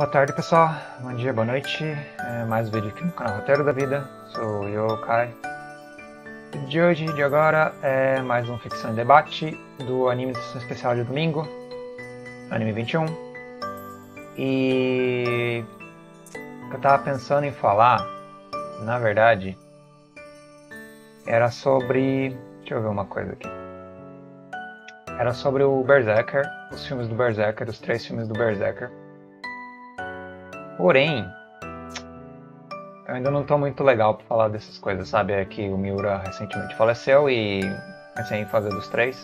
Boa tarde pessoal, bom dia, boa noite. É mais um vídeo aqui no canal Roteiro da Vida. Sou eu, Kai. O vídeo de hoje, de agora, é mais um Ficção em Debate do anime de sessão especial de domingo, anime 21. E eu tava pensando em falar, na verdade, era sobre. Deixa eu ver uma coisa aqui. Era sobre o Berserker, os filmes do Berserker, os três filmes do Berserker. Porém, eu ainda não tô muito legal pra falar dessas coisas, sabe? É que o Miura recentemente faleceu e em fazer dos três.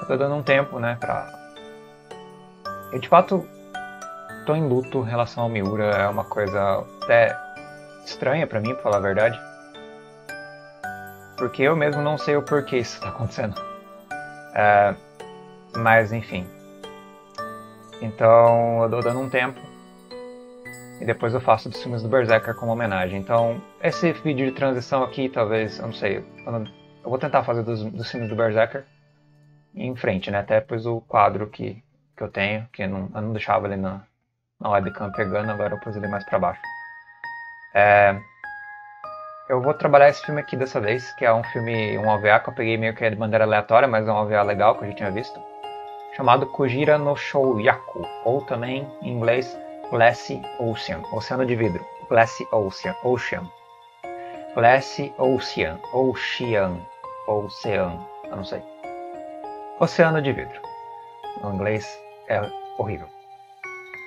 Eu tô dando um tempo, né, pra. Eu de fato tô em luto em relação ao Miura, é uma coisa até estranha pra mim, pra falar a verdade. Porque eu mesmo não sei o porquê isso tá acontecendo. É, mas enfim. Então eu tô dando um tempo e depois eu faço dos filmes do Berserker como homenagem. Então, esse vídeo de transição aqui, talvez, eu não sei, eu vou tentar fazer dos, dos filmes do Berserker em frente, né? Até depois o quadro que, que eu tenho, que eu não, eu não deixava ele na, na webcam pegando, agora eu pus ele mais para baixo. É, eu vou trabalhar esse filme aqui dessa vez, que é um filme, um OVA que eu peguei meio que de maneira aleatória, mas é um OVA legal que eu já tinha visto, chamado Kujira no Shouyaku, ou também em inglês Glassy Ocean, Oceano de Vidro. Glassy Ocean, Ocean. Glassy Ocean, Ocean, Ocean, eu não sei. Oceano de Vidro. No inglês é horrível.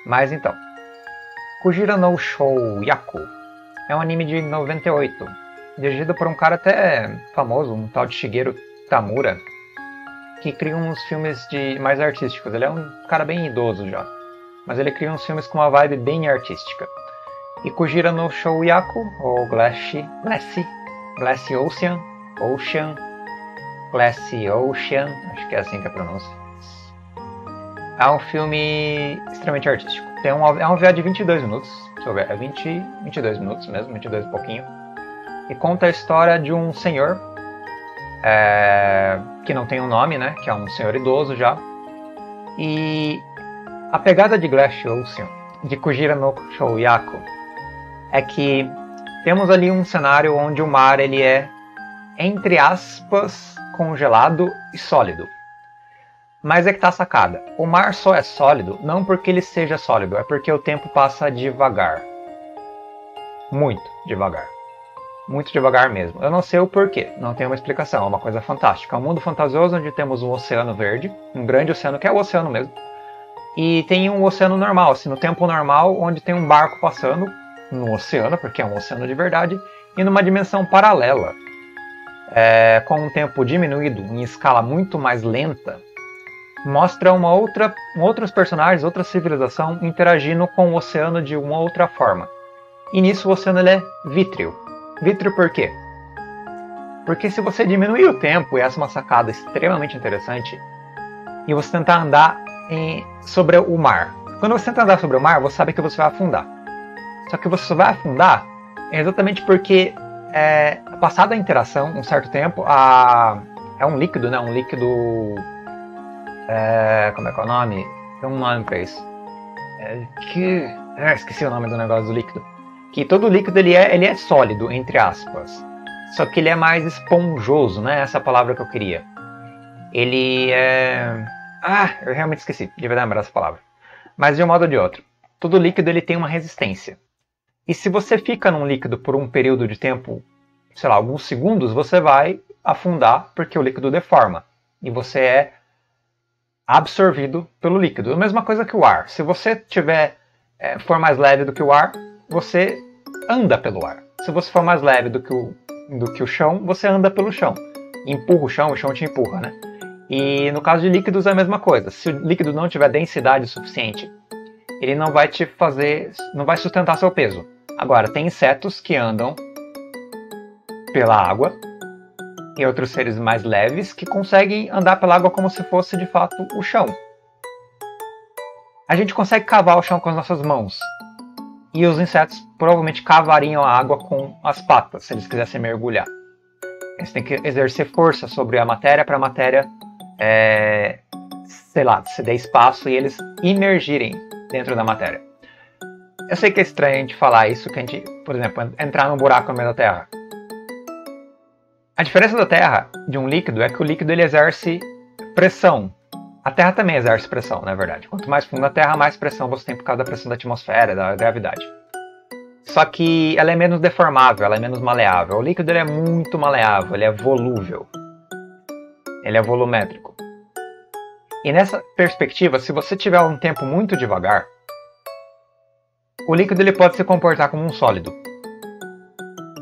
Mas então, Kujira no Show Yaku é um anime de 98, dirigido por um cara até famoso, um tal de Shigeru Tamura, que cria uns filmes de mais artísticos. Ele é um cara bem idoso já mas ele cria uns filmes com uma vibe bem artística. E Kujira no Shouyaku, ou Glassy, Glassy, Glassy Ocean, Ocean, Glassy Ocean, acho que é assim que é a pronúncia. É um filme extremamente artístico. Tem um, é um VA de 22 minutos, deixa eu ver, é 20, 22 minutos mesmo, 22 e pouquinho. E conta a história de um senhor, é, que não tem um nome, né, que é um senhor idoso já. E a pegada de Glass Ocean, de Kujira no Shouyaku, é que temos ali um cenário onde o mar ele é, entre aspas, congelado e sólido. Mas é que tá sacada. O mar só é sólido não porque ele seja sólido, é porque o tempo passa devagar. Muito devagar. Muito devagar mesmo. Eu não sei o porquê, não tem uma explicação, é uma coisa fantástica. É um mundo fantasioso onde temos um oceano verde, um grande oceano que é o oceano mesmo, e tem um oceano normal, assim, no tempo normal, onde tem um barco passando no oceano, porque é um oceano de verdade, e numa dimensão paralela, é, com um tempo diminuído em escala muito mais lenta, mostra uma outra, outros personagens, outra civilização interagindo com o oceano de uma outra forma. E nisso o oceano é vítreo. Vítreo por quê? Porque se você diminuir o tempo, e essa é uma sacada extremamente interessante, e você tentar andar em, sobre o mar. Quando você tenta andar sobre o mar, você sabe que você vai afundar. Só que você só vai afundar exatamente porque, é, passada a interação, um certo tempo, a, é um líquido, né? Um líquido. É, como é que é o nome? Tem um nome pra isso. É, que. É, esqueci o nome do negócio do líquido. Que todo líquido ele é, ele é sólido, entre aspas. Só que ele é mais esponjoso, né? Essa palavra que eu queria. Ele é ah, eu realmente esqueci de verdade lembrar essa palavra. Mas de um modo ou de outro, todo líquido ele tem uma resistência. E se você fica num líquido por um período de tempo, sei lá, alguns segundos, você vai afundar porque o líquido deforma. E você é absorvido pelo líquido. A mesma coisa que o ar. Se você tiver é, for mais leve do que o ar, você anda pelo ar. Se você for mais leve do que o, do que o chão, você anda pelo chão. Empurra o chão, o chão te empurra, né? E no caso de líquidos é a mesma coisa. Se o líquido não tiver densidade suficiente, ele não vai te fazer, não vai sustentar seu peso. Agora, tem insetos que andam pela água e outros seres mais leves que conseguem andar pela água como se fosse de fato o chão. A gente consegue cavar o chão com as nossas mãos. E os insetos provavelmente cavariam a água com as patas, se eles quisessem mergulhar. Eles têm que exercer força sobre a matéria para a matéria é, sei lá, se der espaço e eles imergirem dentro da matéria. Eu sei que é estranho a gente falar isso, que a gente, por exemplo, entrar num buraco no meio da Terra. A diferença da Terra de um líquido é que o líquido ele exerce pressão. A Terra também exerce pressão, na verdade. Quanto mais fundo a Terra, mais pressão você tem por causa da pressão da atmosfera, da gravidade. Só que ela é menos deformável, ela é menos maleável. O líquido ele é muito maleável, ele é volúvel. Ele é volumétrico. E nessa perspectiva, se você tiver um tempo muito devagar, o líquido ele pode se comportar como um sólido.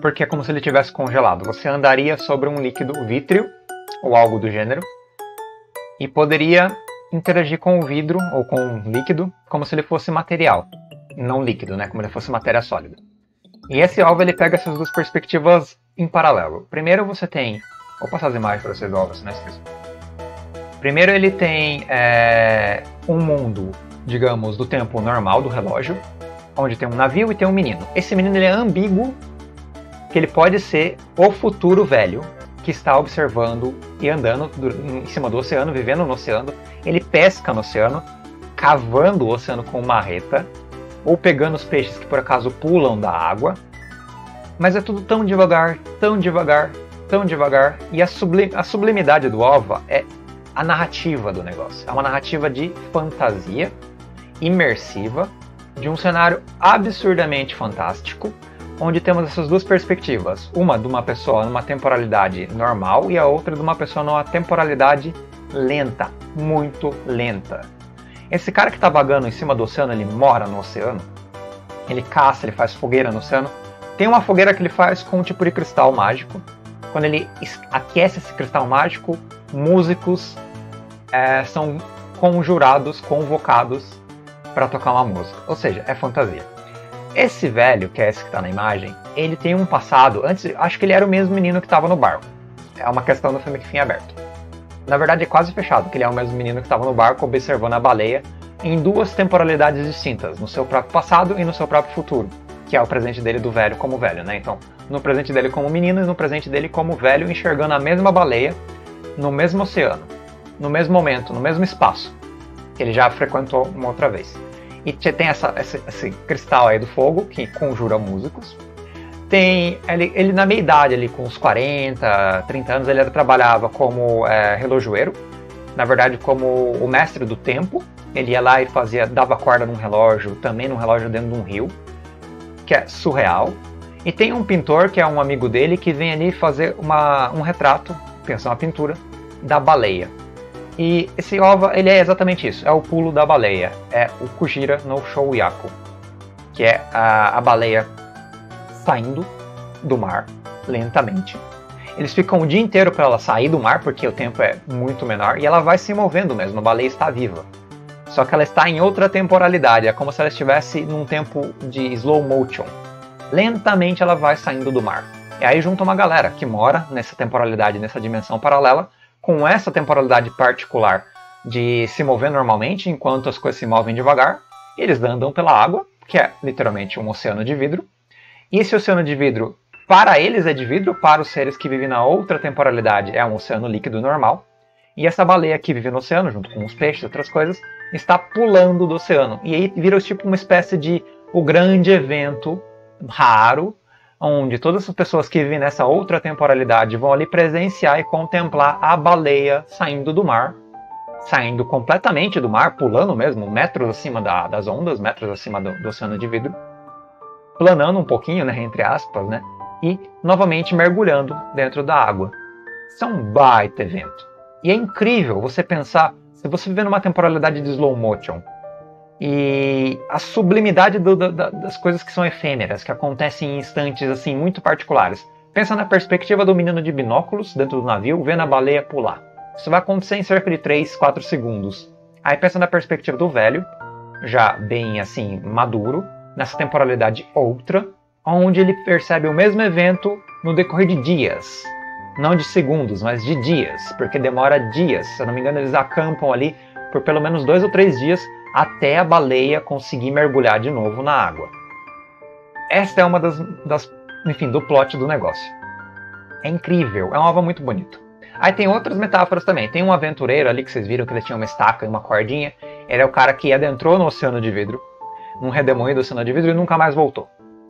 Porque é como se ele tivesse congelado. Você andaria sobre um líquido vítreo ou algo do gênero e poderia interagir com o vidro ou com o líquido como se ele fosse material, não líquido, né? Como se ele fosse matéria sólida. E esse alvo ele pega essas duas perspectivas em paralelo. Primeiro você tem, vou passar as imagens para vocês do alvo, se não esqueça. Primeiro ele tem é, um mundo, digamos, do tempo normal do relógio, onde tem um navio e tem um menino. Esse menino ele é ambíguo, que ele pode ser o futuro velho, que está observando e andando em cima do oceano, vivendo no oceano. Ele pesca no oceano, cavando o oceano com marreta, ou pegando os peixes que por acaso pulam da água. Mas é tudo tão devagar, tão devagar, tão devagar. E a, sublim a sublimidade do OVA é a narrativa do negócio. É uma narrativa de fantasia, imersiva, de um cenário absurdamente fantástico, onde temos essas duas perspectivas. Uma de uma pessoa numa temporalidade normal e a outra de uma pessoa numa temporalidade lenta, muito lenta. Esse cara que está vagando em cima do oceano, ele mora no oceano, ele caça, ele faz fogueira no oceano. Tem uma fogueira que ele faz com um tipo de cristal mágico. Quando ele aquece esse cristal mágico, músicos é, são conjurados, convocados para tocar uma música. Ou seja, é fantasia. Esse velho, que é esse que está na imagem, ele tem um passado. Antes, acho que ele era o mesmo menino que estava no barco. É uma questão do filme que fim aberto. Na verdade, é quase fechado que ele é o mesmo menino que estava no barco observando a baleia em duas temporalidades distintas, no seu próprio passado e no seu próprio futuro, que é o presente dele do velho como velho, né? Então, no presente dele como menino e no presente dele como velho, enxergando a mesma baleia no mesmo oceano, no mesmo momento, no mesmo espaço, que ele já frequentou uma outra vez. E tem essa, esse, esse, cristal aí do fogo, que conjura músicos. Tem ele, ele na meia idade, ali, com uns 40, 30 anos, ele trabalhava como é, relojoeiro. Na verdade, como o mestre do tempo. Ele ia lá e fazia, dava corda num relógio, também num relógio dentro de um rio, que é surreal. E tem um pintor, que é um amigo dele, que vem ali fazer uma, um retrato, pensar uma pintura, da baleia. E esse ova, ele é exatamente isso, é o pulo da baleia, é o Kujira no Shouyaku, que é a, a baleia saindo do mar lentamente. Eles ficam o dia inteiro para ela sair do mar, porque o tempo é muito menor, e ela vai se movendo mesmo, a baleia está viva. Só que ela está em outra temporalidade, é como se ela estivesse num tempo de slow motion. Lentamente ela vai saindo do mar. E aí junta uma galera que mora nessa temporalidade, nessa dimensão paralela, com essa temporalidade particular de se mover normalmente enquanto as coisas se movem devagar, eles andam pela água, que é literalmente um oceano de vidro. E esse oceano de vidro, para eles é de vidro, para os seres que vivem na outra temporalidade é um oceano líquido normal. E essa baleia que vive no oceano, junto com os peixes e outras coisas, está pulando do oceano. E aí vira tipo uma espécie de o grande evento raro onde todas as pessoas que vivem nessa outra temporalidade vão ali presenciar e contemplar a baleia saindo do mar, saindo completamente do mar, pulando mesmo, metros acima da, das ondas, metros acima do, do, oceano de vidro, planando um pouquinho, né, entre aspas, né, e novamente mergulhando dentro da água. Isso é um baita evento. E é incrível você pensar, se você viver numa temporalidade de slow motion, e a sublimidade do, das coisas que são efêmeras, que acontecem em instantes assim muito particulares. Pensa na perspectiva do menino de binóculos dentro do navio, vendo a baleia pular. Isso vai acontecer em cerca de 3, 4 segundos. Aí pensa na perspectiva do velho, já bem assim maduro, nessa temporalidade outra, onde ele percebe o mesmo evento no decorrer de dias. Não de segundos, mas de dias, porque demora dias. Se eu não me engano, eles acampam ali por pelo menos dois ou três dias até a baleia conseguir mergulhar de novo na água. Esta é uma das, das enfim, do plot do negócio. É incrível, é um alvo muito bonito. Aí tem outras metáforas também. Tem um aventureiro ali que vocês viram que ele tinha uma estaca e uma cordinha. Ele é o cara que adentrou no oceano de vidro, num redemoinho do oceano de vidro e nunca mais voltou.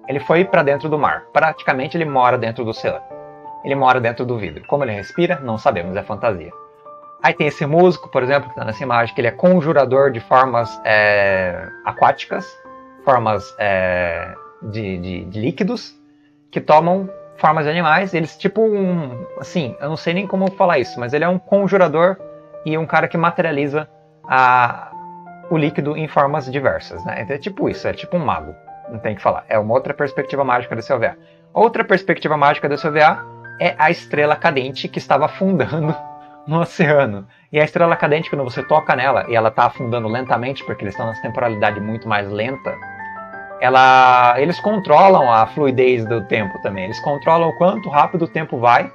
Ele foi para dentro do mar. Praticamente ele mora dentro do oceano. Ele mora dentro do vidro. Como ele respira, não sabemos, é fantasia. Aí tem esse músico, por exemplo, que está nessa imagem, que ele é conjurador de formas é, aquáticas, formas é, de, de, de, líquidos, que tomam formas de animais. Eles, tipo um. Assim, eu não sei nem como falar isso, mas ele é um conjurador e um cara que materializa a, o líquido em formas diversas. Né? Então é tipo isso, é tipo um mago. Não tem que falar. É uma outra perspectiva mágica desse OVA. Outra perspectiva mágica desse OVA é a estrela cadente que estava afundando no oceano. E a estrela cadente, quando você toca nela e ela está afundando lentamente, porque eles estão nessa temporalidade muito mais lenta, ela, eles controlam a fluidez do tempo também. Eles controlam o quanto rápido o tempo vai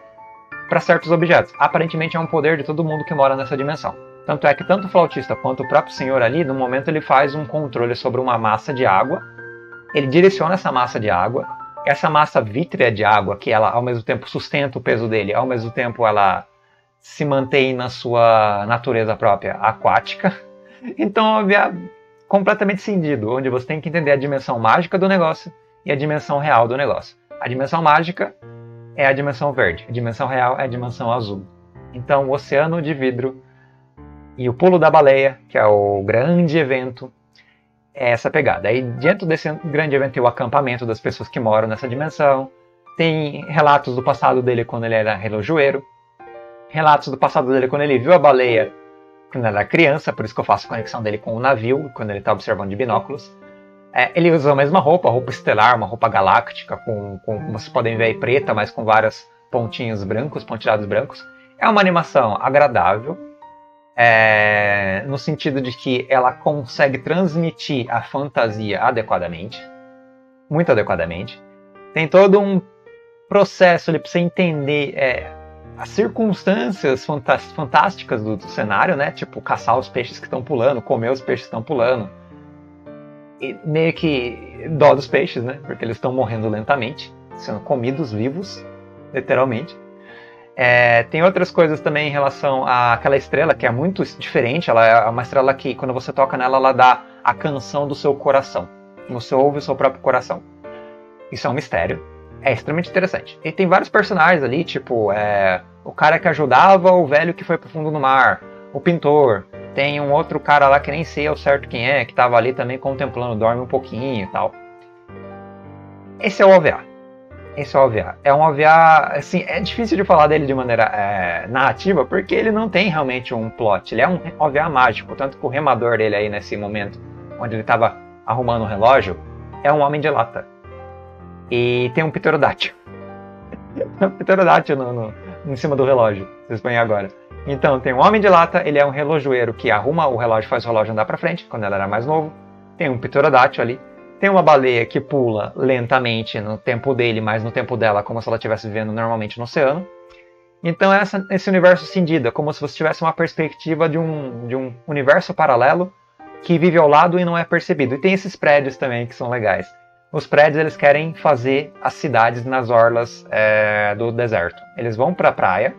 para certos objetos. Aparentemente é um poder de todo mundo que mora nessa dimensão. Tanto é que tanto o flautista quanto o próprio senhor ali, no momento ele faz um controle sobre uma massa de água, ele direciona essa massa de água, essa massa vítrea de água, que ela ao mesmo tempo sustenta o peso dele, ao mesmo tempo ela se mantém na sua natureza própria aquática. Então é completamente cindido, onde você tem que entender a dimensão mágica do negócio e a dimensão real do negócio. A dimensão mágica é a dimensão verde, a dimensão real é a dimensão azul. Então, o oceano de vidro e o pulo da baleia, que é o grande evento, é essa pegada. Aí, dentro desse grande evento, tem o acampamento das pessoas que moram nessa dimensão. Tem relatos do passado dele quando ele era relojoeiro relatos do passado dele quando ele viu a baleia quando era criança, por isso que eu faço a conexão dele com o navio, quando ele está observando de binóculos. É, ele usa a mesma roupa, roupa estelar, uma roupa galáctica, com, com como vocês podem ver aí, preta, mas com vários pontinhos brancos, pontilhados brancos. É uma animação agradável, é, no sentido de que ela consegue transmitir a fantasia adequadamente, muito adequadamente. Tem todo um processo ali para você entender é, as circunstâncias fantásticas do, do, cenário, né? Tipo, caçar os peixes que estão pulando, comer os peixes que estão pulando. E meio que dó dos peixes, né? Porque eles estão morrendo lentamente, sendo comidos vivos, literalmente. É, tem outras coisas também em relação àquela estrela que é muito diferente. Ela é uma estrela que, quando você toca nela, ela dá a canção do seu coração. Você ouve o seu próprio coração. Isso é um mistério é extremamente interessante. E tem vários personagens ali, tipo, é, o cara que ajudava o velho que foi pro fundo do mar, o pintor, tem um outro cara lá que nem sei ao certo quem é, que tava ali também contemplando, dorme um pouquinho e tal. Esse é o OVA. Esse é o OVA. É um OVA, assim, é difícil de falar dele de maneira é, narrativa, porque ele não tem realmente um plot. Ele é um OVA mágico, tanto que o remador dele aí nesse momento, onde ele estava arrumando o relógio, é um homem de lata. E tem um pterodátil. um pterodátil no, no, em cima do relógio. Vocês põem agora. Então, tem um homem de lata, ele é um relojoeiro que arruma o relógio, faz o relógio andar para frente, quando ele era mais novo. Tem um pterodátil ali. Tem uma baleia que pula lentamente no tempo dele, mas no tempo dela, como se ela estivesse vivendo normalmente no oceano. Então, essa, esse universo cindido é como se você tivesse uma perspectiva de um, de um universo paralelo que vive ao lado e não é percebido. E tem esses prédios também que são legais. Os prédios eles querem fazer as cidades nas orlas é, do deserto. Eles vão para a praia,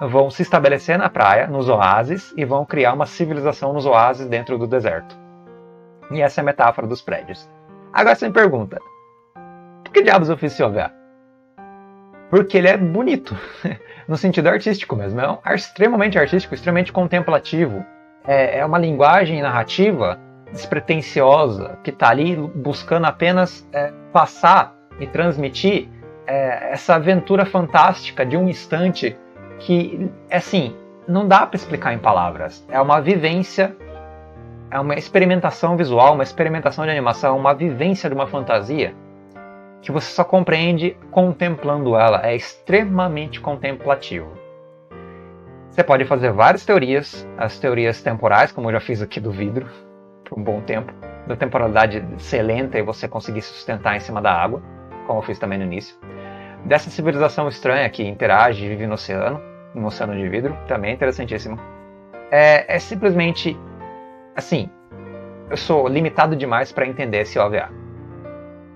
vão se estabelecer na praia, nos oásis, e vão criar uma civilização nos oásis dentro do deserto. E essa é a metáfora dos prédios. Agora você me pergunta: por que diabos eu fiz esse OVA? Porque ele é bonito, no sentido artístico mesmo. É extremamente artístico, extremamente contemplativo. É, é uma linguagem narrativa despretensiosa, que está ali buscando apenas é, passar e transmitir é, essa aventura fantástica de um instante que, assim, não dá para explicar em palavras. É uma vivência, é uma experimentação visual, uma experimentação de animação, uma vivência de uma fantasia que você só compreende contemplando ela. É extremamente contemplativo. Você pode fazer várias teorias, as teorias temporais, como eu já fiz aqui do vidro, por um bom tempo, da temporalidade ser lenta e você conseguir se sustentar em cima da água, como eu fiz também no início. Dessa civilização estranha que interage e vive no oceano, no oceano de vidro, também é interessantíssimo. É, é simplesmente assim, eu sou limitado demais para entender esse OVA.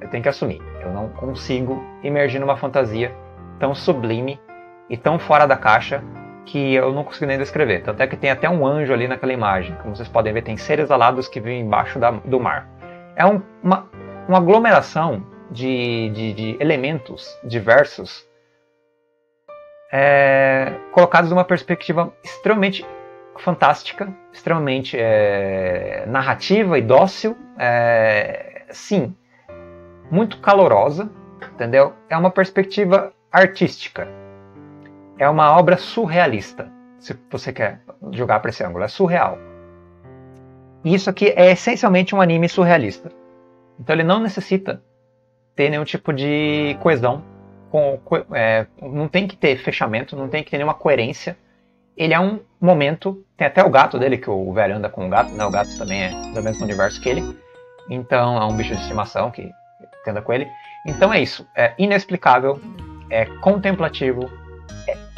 Eu tenho que assumir, eu não consigo imergir numa fantasia tão sublime e tão fora da caixa que eu não consegui nem descrever. Tanto é que tem até um anjo ali naquela imagem. Como vocês podem ver, tem seres alados que vivem embaixo da, do mar. é um, uma, uma aglomeração de, de, de elementos diversos é, colocados numa perspectiva extremamente fantástica, extremamente é, narrativa e dócil, é, sim, muito calorosa, entendeu? É uma perspectiva artística, é uma obra surrealista, se você quer jogar para esse ângulo, é surreal. Isso aqui é essencialmente um anime surrealista. Então ele não necessita ter nenhum tipo de coesão com, é, não tem que ter fechamento, não tem que ter nenhuma coerência. Ele é um momento. Tem até o gato dele, que o velho anda com o gato, né? O gato também é do mesmo universo que ele. Então é um bicho de estimação que, anda com ele. Então é isso. É inexplicável, é contemplativo,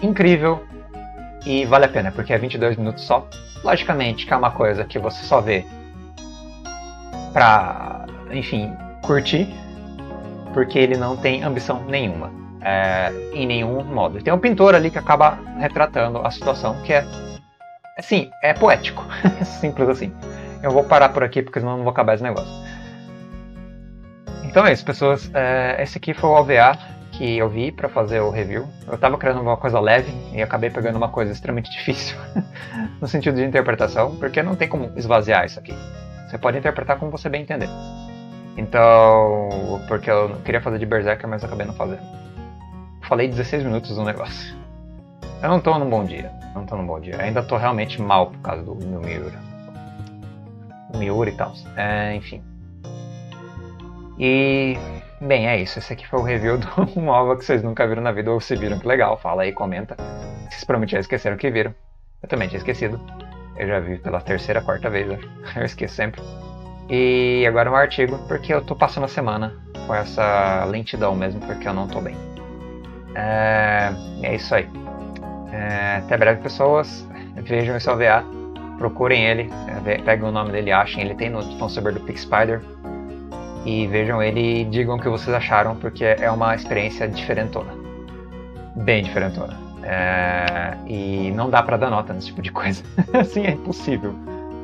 incrível e vale a pena, porque é 22 minutos só. Logicamente que é uma coisa que você só vê pra, enfim, curtir, porque ele não tem ambição nenhuma é, em nenhum modo. Tem um pintor ali que acaba retratando a situação, que é, assim, é poético, simples assim. Eu vou parar por aqui porque senão eu não vou acabar esse negócio. Então é isso, pessoas. É, esse aqui foi o OVA que eu vi para fazer o review. Eu tava criando uma coisa leve e acabei pegando uma coisa extremamente difícil no sentido de interpretação, porque não tem como esvaziar isso aqui. Você pode interpretar como você bem entender. Então, porque eu queria fazer de Berserker, mas acabei não fazendo falei 16 minutos do negócio. Eu não tô num bom dia. Não tô num bom dia. Eu ainda tô realmente mal por causa do meu Miura. Miura e tal. É, enfim. E. Bem, é isso. Esse aqui foi o review do MOBA que vocês nunca viram na vida ou se viram que legal. Fala aí, comenta. Vocês provavelmente já esqueceram que viram. Eu também tinha esquecido. Eu já vi pela terceira, quarta vez. Eu esqueço sempre. E agora um artigo, porque eu tô passando a semana com essa lentidão mesmo, porque eu não tô bem. É, é isso aí. É, até breve, pessoas. Vejam esse OVA, procurem ele, é, peguem o nome dele, achem. Ele tem no Sponsor do Spider E vejam ele e digam o que vocês acharam, porque é uma experiência diferentona. Bem diferentona. É, e não dá para dar nota nesse tipo de coisa. assim é impossível.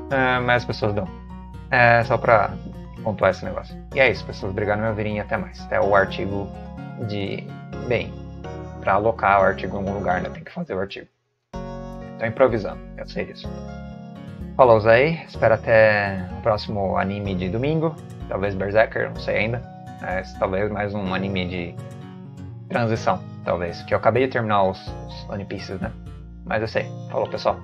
É, mas as pessoas dão. É só pra pontuar esse negócio. E é isso, pessoas. Obrigado por me e até mais. Até o artigo de. Bem, para alocar o artigo em algum lugar, né? Tem que fazer o artigo. Tô improvisando, eu sei disso. Falou, aí. Espero até o próximo anime de domingo. Talvez Berserker, não sei ainda. Mas talvez mais um anime de transição, talvez. Que eu acabei de terminar os, os One Pieces, né? Mas eu sei. Falou, pessoal.